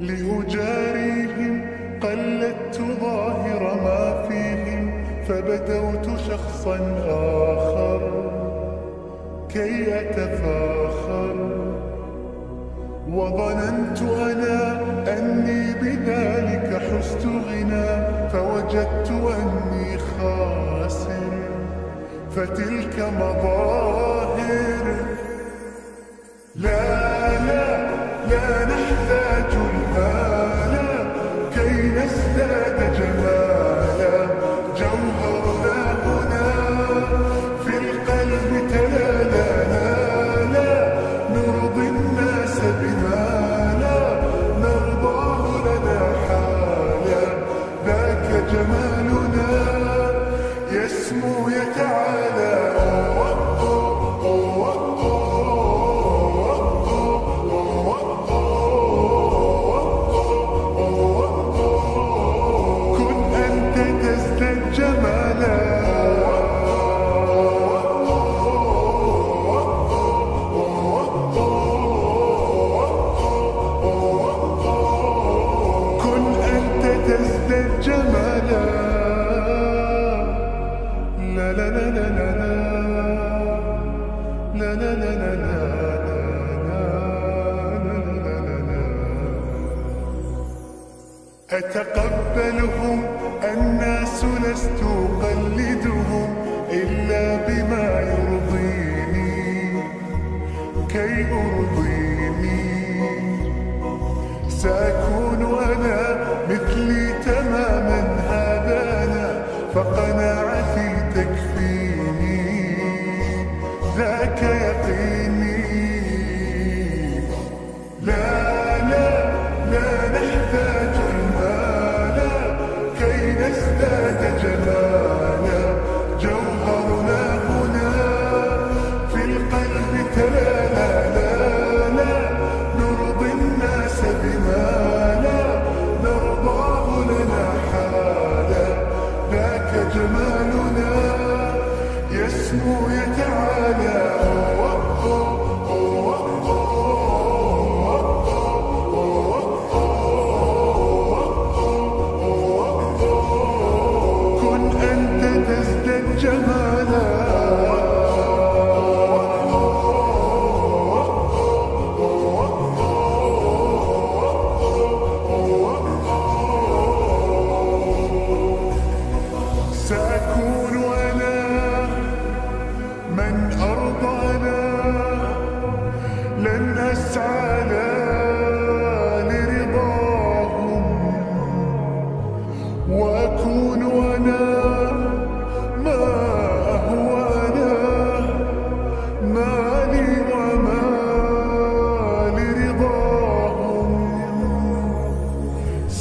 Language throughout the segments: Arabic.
لأجاريهم قلدت ظاهر ما فيهم فبدوت شخصا آخر كي أتفاخر. وظننت أنا أني بذلك حزت غنى فوجدت أني خاسر فتلك مظاهر أتقبلهم الناس لست أقلدهم إلا بما يرضيني. كي أرضيني. سأكون أنا مثلي تماما هذا أنا فقناعتي تكفيني. جوهرنا هنا في القلب تلالا لا لا نرضي الناس بما لا نرضاه لنا حالا. ذاك جمالنا يسمو يتعالى.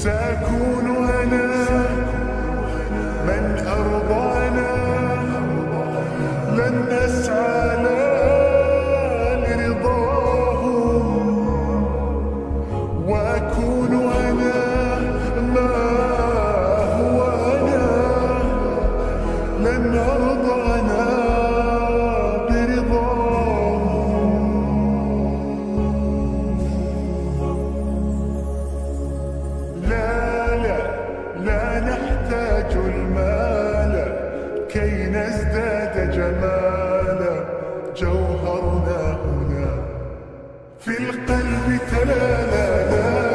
سأكون يزداد جمالا جوهرنا هنا. في القلب تلالا لا